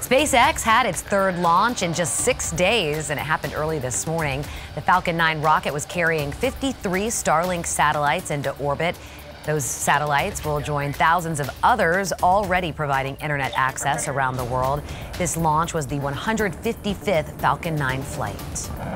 SpaceX had its third launch in just six days, and it happened early this morning. The Falcon 9 rocket was carrying 53 Starlink satellites into orbit. Those satellites will join thousands of others already providing internet access around the world. This launch was the 155th Falcon 9 flight.